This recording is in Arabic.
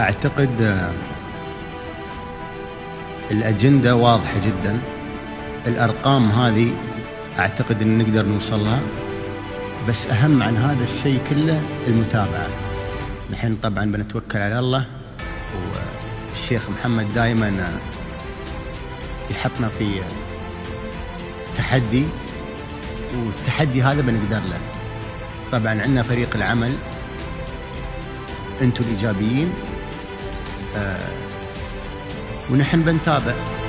أعتقد آه، الأجندة واضحة جدا. الأرقام هذه أعتقد إن نقدر نوصلها بس أهم عن هذا الشيء كله المتابعة. نحن طبعا بنتوكل على الله والشيخ محمد دائما يحطنا في تحدي والتحدي هذا بنقدر له. طبعا عندنا فريق العمل أنتم الايجابيين آه ونحن بنتابع.